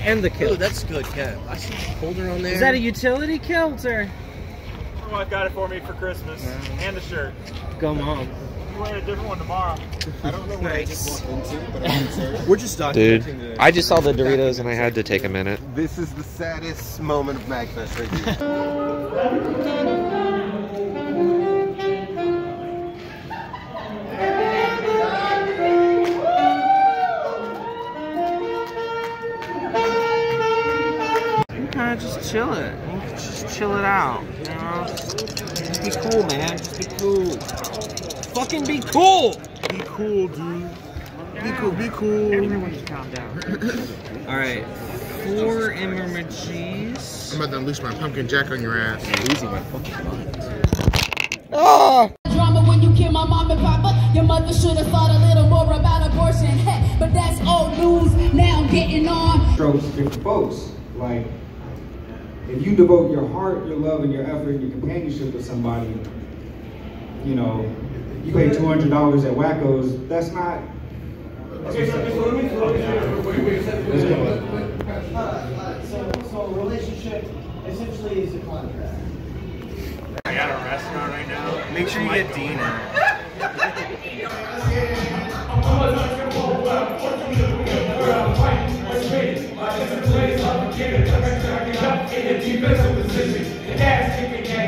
and the Ooh, kilt. that's good, Kev. I see the holder on there. Is that a utility kilt or oh, My wife got it for me for Christmas and the shirt. go mom? I'm wearing a different one tomorrow. I don't know what I Nice. just walked into, but I'm concerned. We're just Dude, the- I just saw the Doritos and I had to take a minute. This is the saddest moment of Magfest right here. chill it. You can just chill it out. You know, just be cool, man. Just be cool. Fucking be cool. Be cool, dude. Be cool, be cool. Everyone just calm down. All right, four Immermagees. I'm about to unleash my pumpkin jack on your ass. Easy, man. Oh! Drama when you kill my mom and papa. Your mother should have thought a little more about abortion. Hey, but that's old news. Now I'm getting on. strokes different folks. Like, if you devote your heart, your love, and your effort and your companionship to somebody, you know, you pay two hundred dollars at Wacko's. That's not. Okay, So let me talk. So, a relationship essentially is a contract. I got a restaurant right now. Make sure you get Dina. What'd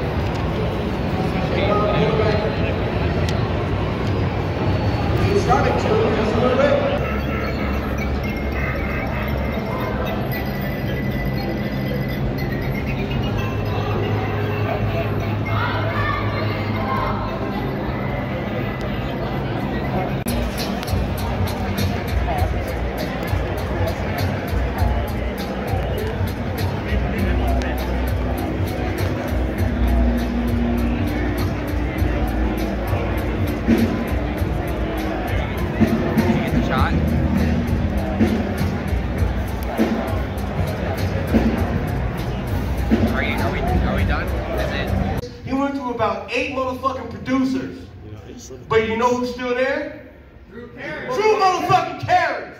He went through about eight motherfucking producers. But you know who's still there? Drew Carey. Drew motherfucking Carey.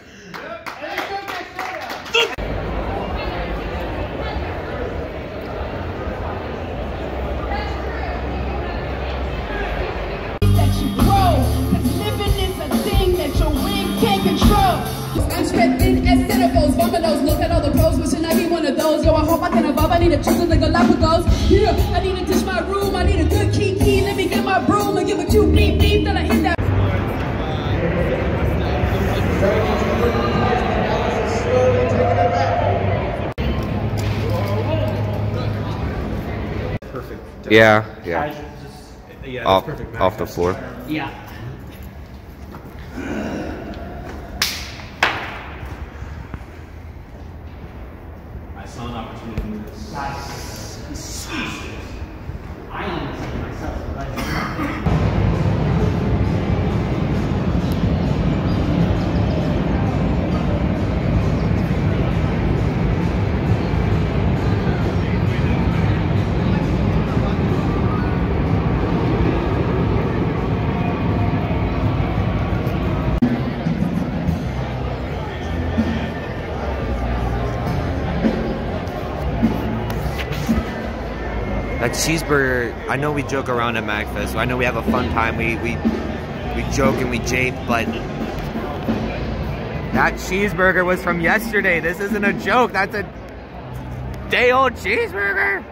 that you grow. Cause living is a thing that your wing can't control. I'm strengthened as centerfolds, vominos. Look at all the pros, wishing I be one of those. Yo, I hope I can evolve. I need a choose the Galapagos. Yeah, I Yeah, yeah. Casual, just- yeah, Off, perfect. off the floor. Yeah. Cheeseburger, I know we joke around at MagFest, so I know we have a fun time. We we we joke and we jape, but that cheeseburger was from yesterday. This isn't a joke. That's a day old cheeseburger.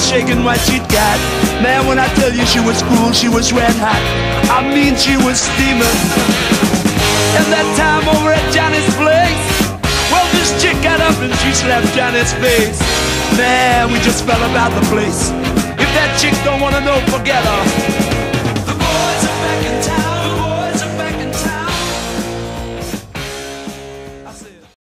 Shaking what she'd got. Man, when I tell you she was cool, she was red hot. I mean, she was steaming. And that time over at Johnny's place, well, this chick got up and she slapped Johnny's face. Man, we just fell about the place. If that chick don't wanna know, forget her.